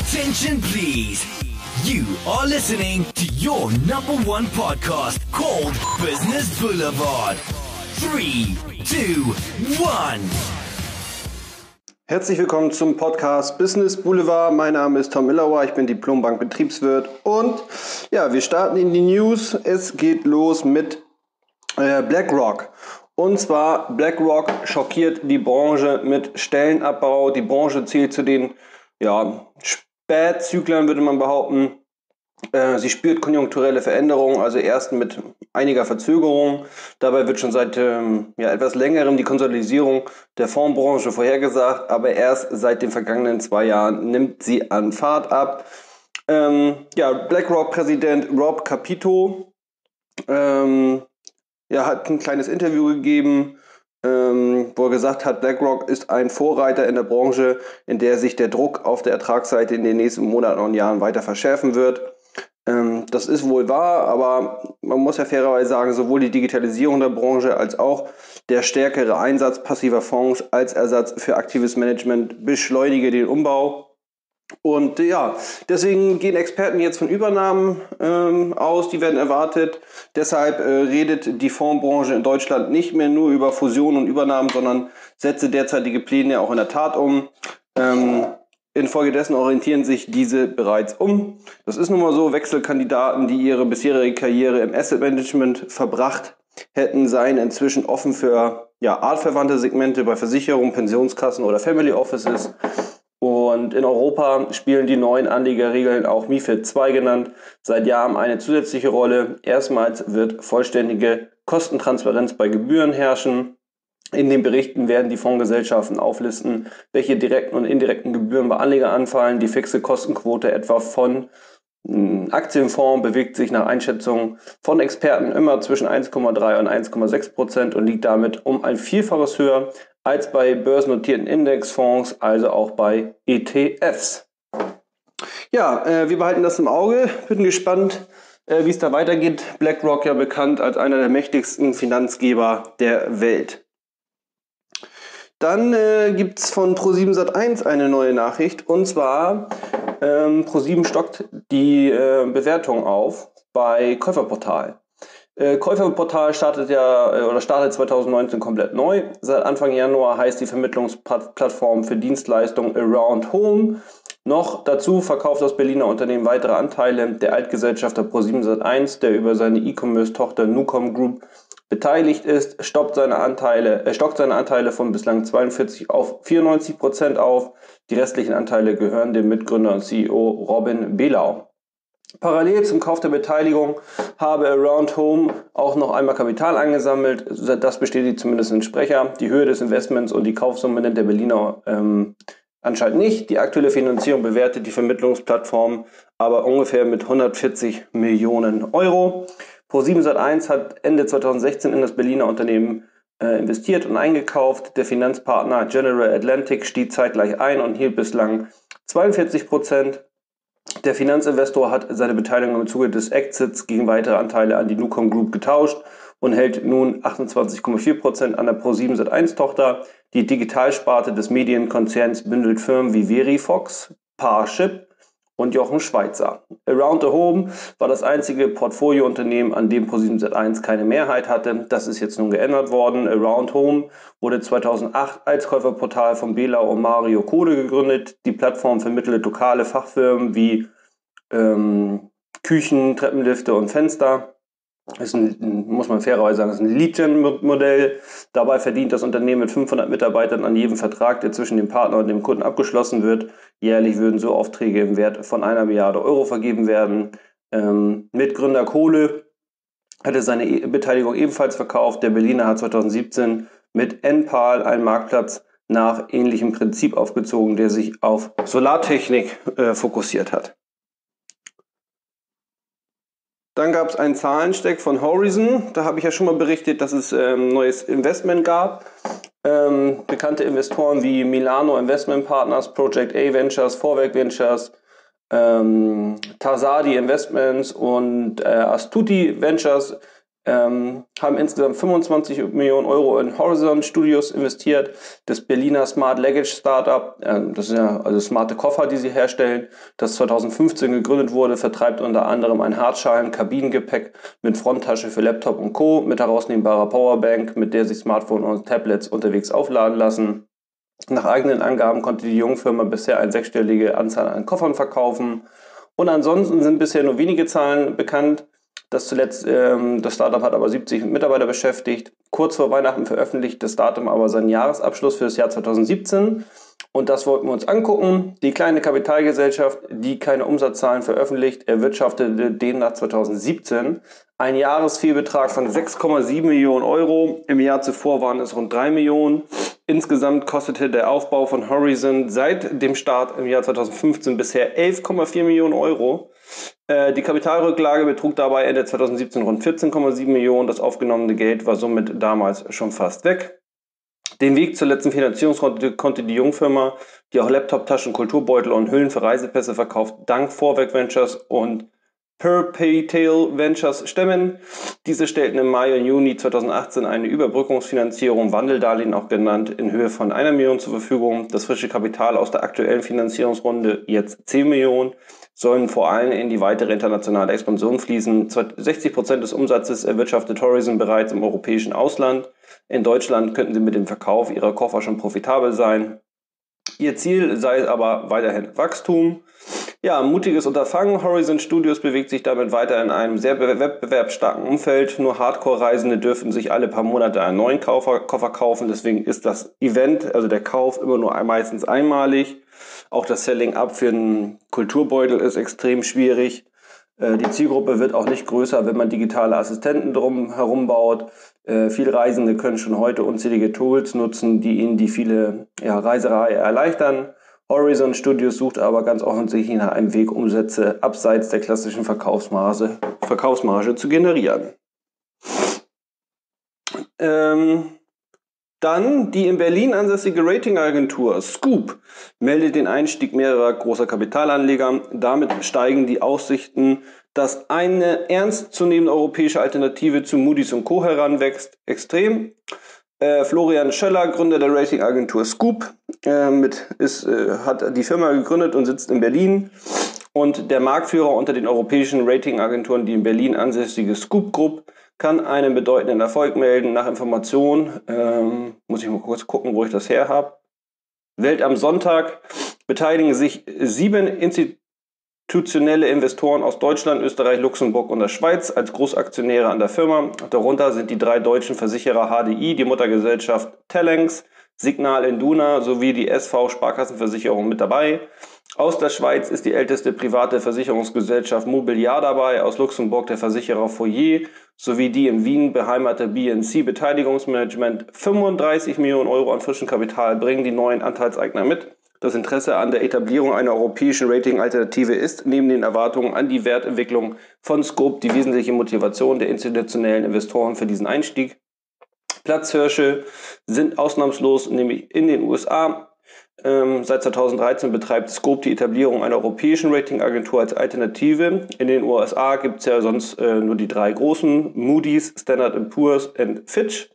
Attention, please. You are listening to your number one podcast called Business Boulevard. Three, two, one. Herzlich willkommen zum Podcast Business Boulevard. Mein Name ist Tom Millauer, ich bin Diplombank Betriebswirt und ja, wir starten in die News. Es geht los mit äh, BlackRock. Und zwar BlackRock schockiert die Branche mit Stellenabbau. Die Branche zählt zu den ja, Spätzyklern, würde man behaupten. Äh, sie spürt konjunkturelle Veränderungen, also erst mit einiger Verzögerung. Dabei wird schon seit ähm, ja, etwas längerem die Konsolidierung der Fondsbranche vorhergesagt, aber erst seit den vergangenen zwei Jahren nimmt sie an Fahrt ab. Ähm, ja, BlackRock-Präsident Rob Capito ähm, ja, hat ein kleines Interview gegeben ähm, wo er gesagt hat, BlackRock ist ein Vorreiter in der Branche, in der sich der Druck auf der Ertragsseite in den nächsten Monaten und Jahren weiter verschärfen wird. Ähm, das ist wohl wahr, aber man muss ja fairerweise sagen, sowohl die Digitalisierung der Branche als auch der stärkere Einsatz passiver Fonds als Ersatz für aktives Management beschleunige den Umbau und ja, deswegen gehen Experten jetzt von Übernahmen ähm, aus, die werden erwartet. Deshalb äh, redet die Fondsbranche in Deutschland nicht mehr nur über Fusionen und Übernahmen, sondern setze derzeitige Pläne auch in der Tat um. Ähm, infolgedessen orientieren sich diese bereits um. Das ist nun mal so, Wechselkandidaten, die ihre bisherige Karriere im Asset Management verbracht hätten, seien inzwischen offen für ja, artverwandte Segmente bei Versicherungen, Pensionskassen oder Family Offices. Und in Europa spielen die neuen Anlegerregeln, auch MIFID II genannt, seit Jahren eine zusätzliche Rolle. Erstmals wird vollständige Kostentransparenz bei Gebühren herrschen. In den Berichten werden die Fondsgesellschaften auflisten, welche direkten und indirekten Gebühren bei Anlegern anfallen. Die fixe Kostenquote etwa von hm, Aktienfonds bewegt sich nach Einschätzung von Experten immer zwischen 1,3 und 1,6 Prozent und liegt damit um ein Vielfaches höher als bei börsennotierten Indexfonds, also auch bei ETFs. Ja, äh, wir behalten das im Auge. Bin gespannt, äh, wie es da weitergeht. BlackRock ja bekannt als einer der mächtigsten Finanzgeber der Welt. Dann äh, gibt es von Pro7 Sat1 eine neue Nachricht und zwar ähm, Pro7 stockt die äh, Bewertung auf bei Käuferportal. Äh, Käuferportal startet ja äh, oder startet 2019 komplett neu. Seit Anfang Januar heißt die Vermittlungsplattform für Dienstleistungen Around Home. Noch dazu verkauft das Berliner Unternehmen weitere Anteile. Der Altgesellschafter Pro7 der über seine E-Commerce-Tochter Nucom Group beteiligt ist, stoppt seine Anteile, äh, stockt seine Anteile von bislang 42 auf 94 Prozent auf. Die restlichen Anteile gehören dem Mitgründer und CEO Robin Belau. Parallel zum Kauf der Beteiligung habe Around Home auch noch einmal Kapital eingesammelt. Das bestätigt zumindest ein Sprecher. Die Höhe des Investments und die Kaufsumme nennt der Berliner ähm, anscheinend nicht. Die aktuelle Finanzierung bewertet die Vermittlungsplattform aber ungefähr mit 140 Millionen Euro. Pro7 Sat1 hat Ende 2016 in das Berliner Unternehmen äh, investiert und eingekauft. Der Finanzpartner General Atlantic stieg zeitgleich ein und hielt bislang 42 Prozent der Finanzinvestor hat seine Beteiligung im Zuge des Exits gegen weitere Anteile an die Nucom Group getauscht und hält nun 28,4% an der Pro7 Sat1 Tochter. Die Digitalsparte des Medienkonzerns bündelt Firmen wie Verifox, Parship und Jochen Schweizer. Around the Home war das einzige Portfoliounternehmen, an dem Pro7 Sat1 keine Mehrheit hatte. Das ist jetzt nun geändert worden. Around Home wurde 2008 als Käuferportal von Belau und Mario Kohle gegründet. Die Plattform vermittelt lokale Fachfirmen wie ähm, Küchen, Treppenlifte und Fenster ist ein, muss man fairerweise sagen, ist ein Lead-Gen-Modell. Dabei verdient das Unternehmen mit 500 Mitarbeitern an jedem Vertrag, der zwischen dem Partner und dem Kunden abgeschlossen wird. Jährlich würden so Aufträge im Wert von einer Milliarde Euro vergeben werden. Ähm, Mitgründer Kohle hatte seine e Beteiligung ebenfalls verkauft. Der Berliner hat 2017 mit NPAL einen Marktplatz nach ähnlichem Prinzip aufgezogen, der sich auf Solartechnik äh, fokussiert hat. Dann gab es einen Zahlensteck von Horizon. Da habe ich ja schon mal berichtet, dass es ähm, neues Investment gab. Ähm, bekannte Investoren wie Milano Investment Partners, Project A Ventures, Vorwerk Ventures, ähm, Tasadi Investments und äh, Astuti Ventures ähm, haben insgesamt 25 Millionen Euro in Horizon Studios investiert. Das Berliner Smart Luggage Startup, äh, das sind ja also smarte Koffer, die sie herstellen, das 2015 gegründet wurde, vertreibt unter anderem ein Hartschalen Kabinengepäck mit Fronttasche für Laptop und Co. mit herausnehmbarer Powerbank, mit der sich Smartphone und Tablets unterwegs aufladen lassen. Nach eigenen Angaben konnte die Jungfirma bisher eine sechsstellige Anzahl an Koffern verkaufen. Und ansonsten sind bisher nur wenige Zahlen bekannt. Das zuletzt, ähm, das Startup hat aber 70 Mitarbeiter beschäftigt. Kurz vor Weihnachten veröffentlicht das Startup aber seinen Jahresabschluss für das Jahr 2017. Und das wollten wir uns angucken. Die kleine Kapitalgesellschaft, die keine Umsatzzahlen veröffentlicht, erwirtschaftete demnach 2017 einen Jahresfehlbetrag von 6,7 Millionen Euro. Im Jahr zuvor waren es rund 3 Millionen. Insgesamt kostete der Aufbau von Horizon seit dem Start im Jahr 2015 bisher 11,4 Millionen Euro. Äh, die Kapitalrücklage betrug dabei Ende 2017 rund 14,7 Millionen. Das aufgenommene Geld war somit damals schon fast weg. Den Weg zur letzten Finanzierungsrunde konnte die Jungfirma, die auch Laptop-Taschen, Kulturbeutel und Hüllen für Reisepässe verkauft, dank Vorwerk Ventures und Perpetual Ventures stemmen. Diese stellten im Mai und Juni 2018 eine Überbrückungsfinanzierung, Wandeldarlehen auch genannt, in Höhe von einer Million zur Verfügung. Das frische Kapital aus der aktuellen Finanzierungsrunde, jetzt 10 Millionen, sollen vor allem in die weitere internationale Expansion fließen. 60 Prozent des Umsatzes erwirtschaftet Tourism bereits im europäischen Ausland. In Deutschland könnten sie mit dem Verkauf ihrer Koffer schon profitabel sein. Ihr Ziel sei aber weiterhin Wachstum. Ja, mutiges Unterfangen. Horizon Studios bewegt sich damit weiter in einem sehr wettbewerbsstarken Umfeld. Nur Hardcore-Reisende dürfen sich alle paar Monate einen neuen Koffer, kaufen. Deswegen ist das Event, also der Kauf, immer nur meistens einmalig. Auch das Selling-Up für einen Kulturbeutel ist extrem schwierig. Äh, die Zielgruppe wird auch nicht größer, wenn man digitale Assistenten drum herum baut. Äh, viele Reisende können schon heute unzählige Tools nutzen, die ihnen die viele ja, Reiserei erleichtern. Horizon Studios sucht aber ganz offensichtlich nach einem Weg, Umsätze abseits der klassischen Verkaufsmarge, Verkaufsmarge zu generieren. Ähm, dann die in Berlin ansässige Ratingagentur Scoop meldet den Einstieg mehrerer großer Kapitalanleger. Damit steigen die Aussichten, dass eine ernstzunehmende europäische Alternative zu Moody's und Co. heranwächst, extrem. Äh, Florian Schöller, Gründer der Ratingagentur Scoop, äh, mit, ist, äh, hat die Firma gegründet und sitzt in Berlin. Und der Marktführer unter den europäischen Ratingagenturen, die in Berlin ansässige Scoop Group, kann einen bedeutenden Erfolg melden. Nach Information, ähm, muss ich mal kurz gucken, wo ich das her habe. Welt am Sonntag beteiligen sich sieben institutionelle Investoren aus Deutschland, Österreich, Luxemburg und der Schweiz als Großaktionäre an der Firma. Darunter sind die drei deutschen Versicherer HDI, die Muttergesellschaft Telenx, Signal Induna sowie die SV Sparkassenversicherung mit dabei. Aus der Schweiz ist die älteste private Versicherungsgesellschaft Mobiliar dabei, aus Luxemburg der Versicherer Foyer sowie die in Wien beheimatete BNC Beteiligungsmanagement. 35 Millionen Euro an frischem Kapital bringen die neuen Anteilseigner mit. Das Interesse an der Etablierung einer europäischen Rating-Alternative ist neben den Erwartungen an die Wertentwicklung von Scope die wesentliche Motivation der institutionellen Investoren für diesen Einstieg. Platzhirsche sind ausnahmslos nämlich in den USA, ähm, seit 2013 betreibt Scope die Etablierung einer europäischen Ratingagentur als Alternative. In den USA gibt es ja sonst äh, nur die drei großen, Moody's, Standard Poor's und Fitch.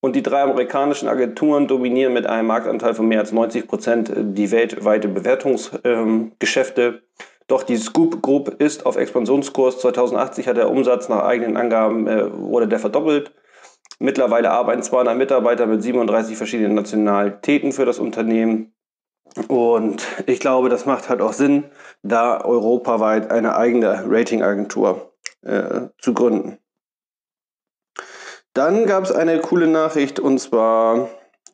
Und die drei amerikanischen Agenturen dominieren mit einem Marktanteil von mehr als 90 Prozent äh, die weltweite Bewertungsgeschäfte. Ähm, Doch die Scoop Group ist auf Expansionskurs. 2080 hat der Umsatz nach eigenen Angaben äh, wurde der verdoppelt. Mittlerweile arbeiten 200 Mitarbeiter mit 37 verschiedenen Nationalitäten für das Unternehmen. Und ich glaube, das macht halt auch Sinn, da europaweit eine eigene Ratingagentur äh, zu gründen. Dann gab es eine coole Nachricht und zwar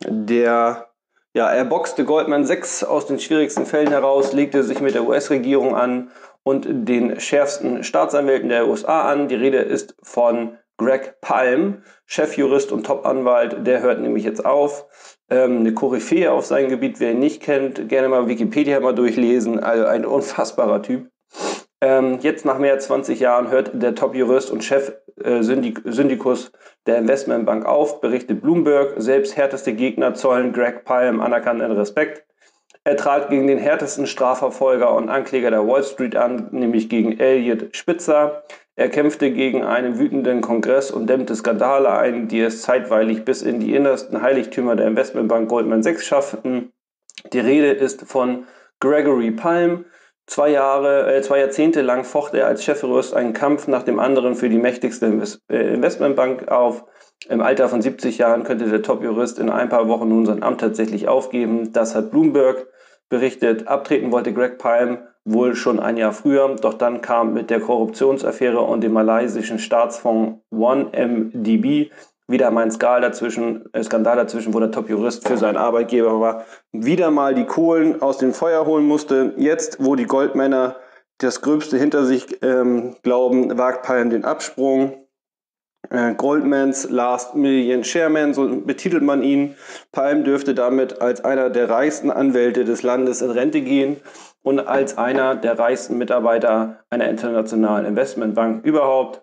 der, ja, er boxte Goldman 6 aus den schwierigsten Fällen heraus, legte sich mit der US-Regierung an und den schärfsten Staatsanwälten der USA an. Die Rede ist von Greg Palm, Chefjurist und Topanwalt, der hört nämlich jetzt auf. Ähm, eine Koryphäe auf seinem Gebiet, wer ihn nicht kennt, gerne mal Wikipedia mal durchlesen. Also ein unfassbarer Typ. Ähm, jetzt nach mehr als 20 Jahren hört der Top-Jurist und Chef-Syndikus äh, der Investmentbank auf, berichtet Bloomberg. Selbst härteste Gegner zollen Greg Palm anerkannten Respekt. Er trat gegen den härtesten Strafverfolger und Ankläger der Wall Street an, nämlich gegen Elliot Spitzer. Er kämpfte gegen einen wütenden Kongress und dämmte Skandale ein, die es zeitweilig bis in die innersten Heiligtümer der Investmentbank Goldman Sachs schafften. Die Rede ist von Gregory Palm. Zwei Jahre, äh, zwei Jahrzehnte lang focht er als Chefjurist einen Kampf nach dem anderen für die mächtigste äh, Investmentbank auf. Im Alter von 70 Jahren könnte der Top-Jurist in ein paar Wochen nun sein Amt tatsächlich aufgeben. Das hat Bloomberg berichtet. Abtreten wollte Greg Palm wohl schon ein Jahr früher, doch dann kam mit der Korruptionsaffäre und dem malaysischen Staatsfonds 1MDB wieder mal ein Skandal dazwischen, äh, Skandal dazwischen, wo der Top-Jurist für seinen Arbeitgeber war, wieder mal die Kohlen aus dem Feuer holen musste. Jetzt, wo die Goldmänner das Gröbste hinter sich ähm, glauben, wagt Palm den Absprung Goldmans Last Million Chairman, so betitelt man ihn. Palm dürfte damit als einer der reichsten Anwälte des Landes in Rente gehen und als einer der reichsten Mitarbeiter einer internationalen Investmentbank überhaupt.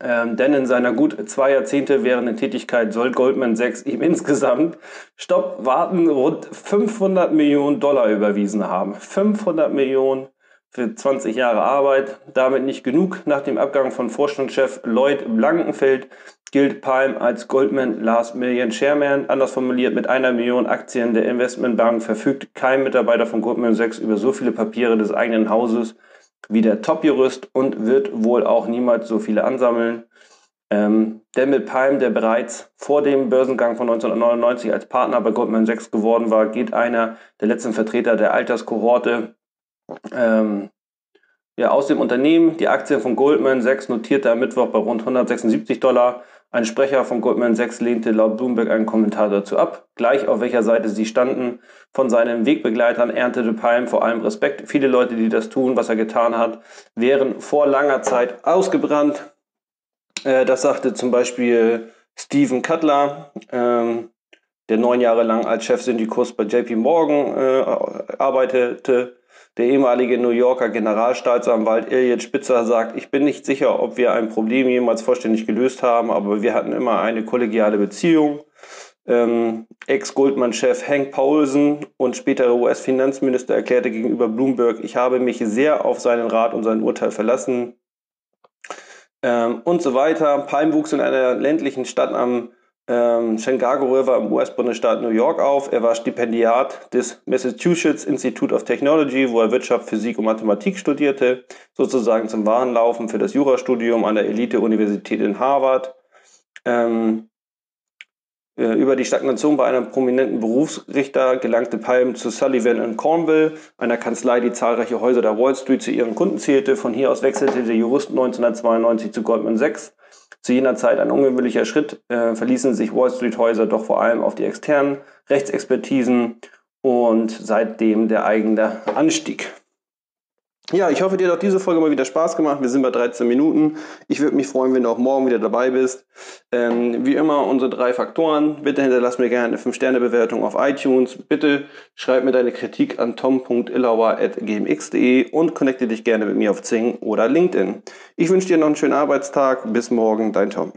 Ähm, denn in seiner gut zwei Jahrzehnte währenden Tätigkeit soll Goldman Sachs ihm insgesamt, stopp, warten, rund 500 Millionen Dollar überwiesen haben. 500 Millionen für 20 Jahre Arbeit. Damit nicht genug. Nach dem Abgang von Vorstandschef Lloyd Blankenfeld gilt Palm als Goldman Last Million Chairman. Anders formuliert, mit einer Million Aktien der Investmentbank verfügt kein Mitarbeiter von Goldman Sachs über so viele Papiere des eigenen Hauses wie der Top-Jurist und wird wohl auch niemals so viele ansammeln. Ähm, mit Palm, der bereits vor dem Börsengang von 1999 als Partner bei Goldman Sachs geworden war, geht einer der letzten Vertreter der Alterskohorte ähm, ja, aus dem Unternehmen. Die Aktien von Goldman Sachs notierte am Mittwoch bei rund 176 Dollar. Ein Sprecher von Goldman Sachs lehnte laut Bloomberg einen Kommentar dazu ab. Gleich auf welcher Seite sie standen. Von seinen Wegbegleitern erntete Palm vor allem Respekt. Viele Leute, die das tun, was er getan hat, wären vor langer Zeit ausgebrannt. Äh, das sagte zum Beispiel Stephen Cutler, ähm, der neun Jahre lang als Chefsyndikus bei JP Morgan äh, arbeitete. Der ehemalige New Yorker Generalstaatsanwalt Elliot Spitzer sagt, ich bin nicht sicher, ob wir ein Problem jemals vollständig gelöst haben, aber wir hatten immer eine kollegiale Beziehung. Ähm, Ex-Goldman-Chef Hank Paulsen und späterer US-Finanzminister erklärte gegenüber Bloomberg, ich habe mich sehr auf seinen Rat und sein Urteil verlassen. Ähm, und so weiter. Palm wuchs in einer ländlichen Stadt am ähm, Shengago River im US-Bundesstaat New York auf. Er war Stipendiat des Massachusetts Institute of Technology, wo er Wirtschaft, Physik und Mathematik studierte, sozusagen zum Warenlaufen für das Jurastudium an der Elite-Universität in Harvard. Ähm, äh, über die Stagnation bei einem prominenten Berufsrichter gelangte Palm zu Sullivan Cornwall, einer Kanzlei, die zahlreiche Häuser der Wall Street zu ihren Kunden zählte. Von hier aus wechselte der Jurist 1992 zu Goldman Sachs zu jener Zeit ein ungewöhnlicher Schritt, äh, verließen sich Wall Street-Häuser doch vor allem auf die externen Rechtsexpertisen und seitdem der eigene Anstieg. Ja, ich hoffe, dir hat auch diese Folge mal wieder Spaß gemacht. Wir sind bei 13 Minuten. Ich würde mich freuen, wenn du auch morgen wieder dabei bist. Ähm, wie immer unsere drei Faktoren. Bitte hinterlass mir gerne eine 5-Sterne-Bewertung auf iTunes. Bitte schreib mir deine Kritik an tom.illauer.gmx.de und connecte dich gerne mit mir auf Zing oder LinkedIn. Ich wünsche dir noch einen schönen Arbeitstag. Bis morgen, dein Tom.